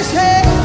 his head.